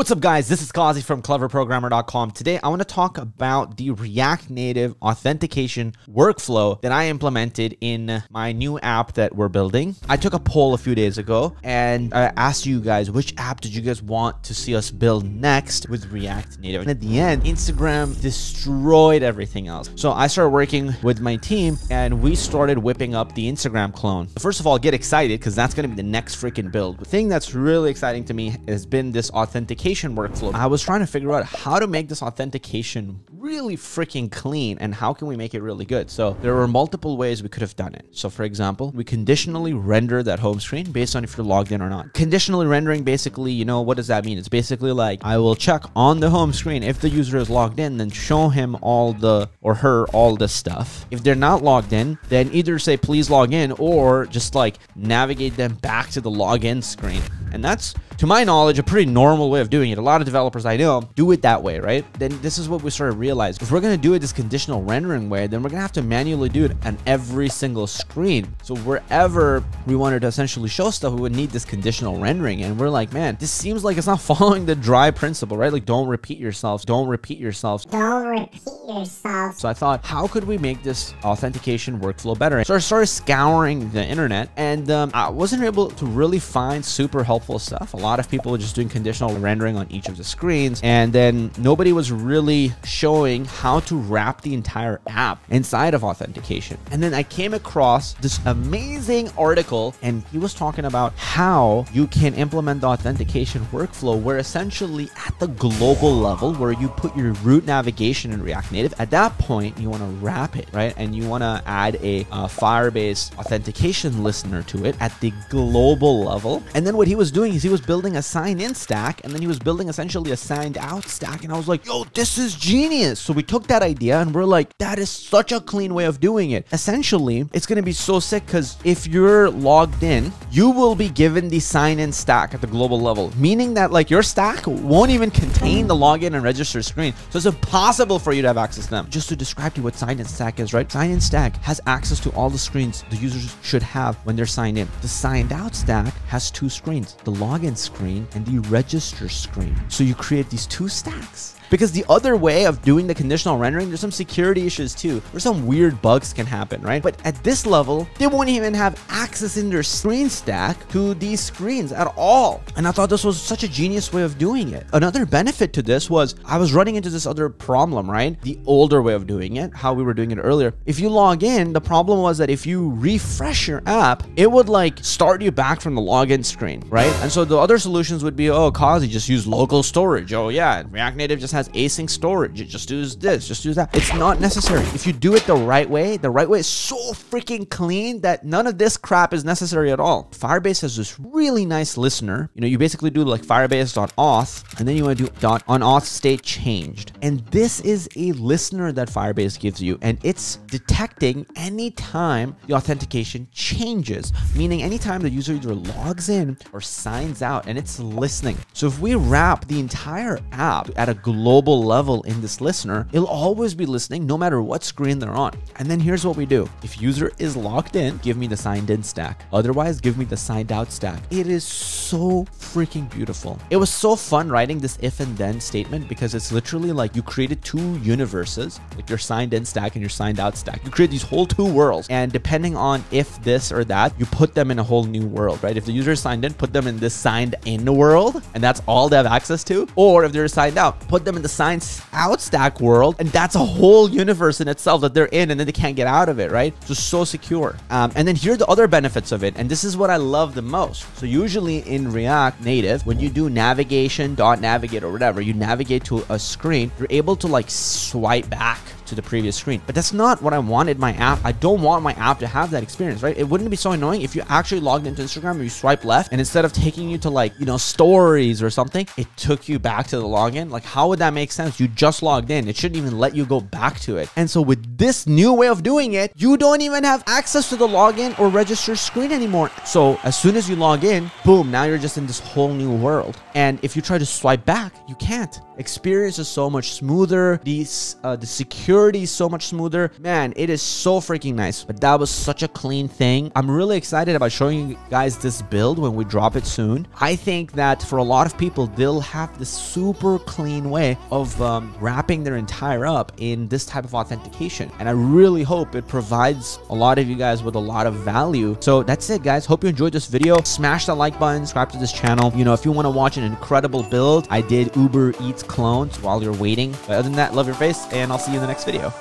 What's up guys, this is Qazi from cleverprogrammer.com. Today I want to talk about the React Native authentication workflow that I implemented in my new app that we're building. I took a poll a few days ago and I asked you guys which app did you guys want to see us build next with React Native. And at the end, Instagram destroyed everything else. So I started working with my team and we started whipping up the Instagram clone. First of all, get excited because that's going to be the next freaking build. The thing that's really exciting to me has been this authentication authentication workflow. I was trying to figure out how to make this authentication really freaking clean and how can we make it really good. So there were multiple ways we could have done it. So for example, we conditionally render that home screen based on if you're logged in or not. Conditionally rendering basically, you know, what does that mean? It's basically like I will check on the home screen if the user is logged in, then show him all the or her all the stuff. If they're not logged in, then either say please log in or just like navigate them back to the login screen. And that's, to my knowledge, a pretty normal way of doing it. A lot of developers I know do it that way, right? Then this is what we sort of realized. If we're going to do it this conditional rendering way, then we're going to have to manually do it on every single screen. So wherever we wanted to essentially show stuff, we would need this conditional rendering. And we're like, man, this seems like it's not following the dry principle, right? Like don't repeat yourselves. Don't repeat yourselves. Don't repeat yourself. So I thought, how could we make this authentication workflow better? So I started scouring the internet and um, I wasn't able to really find super helpful helpful stuff. A lot of people were just doing conditional rendering on each of the screens, and then nobody was really showing how to wrap the entire app inside of authentication. And then I came across this amazing article, and he was talking about how you can implement the authentication workflow where essentially at the global level, where you put your root navigation in React Native, at that point, you want to wrap it, right? And you want to add a Firebase authentication listener to it at the global level. And then what he was doing is he was building a sign-in stack, and then he was building essentially a signed-out stack. And I was like, yo, this is genius. So we took that idea and we're like, that is such a clean way of doing it. Essentially, it's going to be so sick because if you're logged in, you will be given the sign-in stack at the global level, meaning that like your stack won't even contain the login and register screen. So it's impossible for you to have access to them. Just to describe to you what sign-in stack is, right? Sign-in stack has access to all the screens the users should have when they're signed in. The signed out stack has two screens the login screen and the register screen. So you create these two stacks. Because the other way of doing the conditional rendering, there's some security issues too, where some weird bugs can happen, right? But at this level, they won't even have access in their screen stack to these screens at all. And I thought this was such a genius way of doing it. Another benefit to this was I was running into this other problem, right? The older way of doing it, how we were doing it earlier. If you log in, the problem was that if you refresh your app, it would like start you back from the login screen, right? And so the other solutions would be, oh, Qazi, just use local storage. Oh yeah, React Native just has async storage. It just does this, just do that. It's not necessary. If you do it the right way, the right way is so freaking clean that none of this crap is necessary at all. Firebase has this really nice listener. You know, you basically do like firebase.auth and then you want to do dot on auth state changed. And this is a listener that Firebase gives you and it's detecting anytime the authentication changes, meaning anytime the user either logs in or signs out and it's listening. So if we wrap the entire app at a global level in this listener, it'll always be listening no matter what screen they're on. And then here's what we do. If user is locked in, give me the signed in stack. Otherwise, give me the signed out stack. It is so freaking beautiful. It was so fun writing this if and then statement because it's literally like you created two universes, like your signed in stack and your signed out stack. You create these whole two worlds. And depending on if this or that, you put them in a whole new world, right? If the user is signed in, put them in this signed in world, and that's all they have access to. Or if they're signed out, put them in the signed out stack world, and that's a whole universe in itself that they're in, and then they can't get out of it, right? So so secure. Um, and then here are the other benefits of it, and this is what I love the most. So usually in React Native, when you do navigation dot navigate or whatever, you navigate to a screen, you're able to like swipe back to the previous screen. But that's not what I wanted my app. I don't want my app to have that experience, right? It wouldn't be so annoying if you actually logged into Instagram and you swipe left and instead of taking you to like, you know, stories or something, it took you back to the login. Like, how would that make sense? You just logged in. It shouldn't even let you go back to it. And so with this new way of doing it, you don't even have access to the login or register screen anymore. So as soon as you log in, boom, now you're just in this whole new world. And if you try to swipe back, you can't. Experience is so much smoother. These, uh, the security security is so much smoother. Man, it is so freaking nice. But that was such a clean thing. I'm really excited about showing you guys this build when we drop it soon. I think that for a lot of people, they'll have this super clean way of um, wrapping their entire up in this type of authentication. And I really hope it provides a lot of you guys with a lot of value. So that's it, guys. Hope you enjoyed this video. Smash that like button, subscribe to this channel. You know, if you want to watch an incredible build, I did Uber Eats clones while you're waiting. But other than that, love your face, and I'll see you in the next video.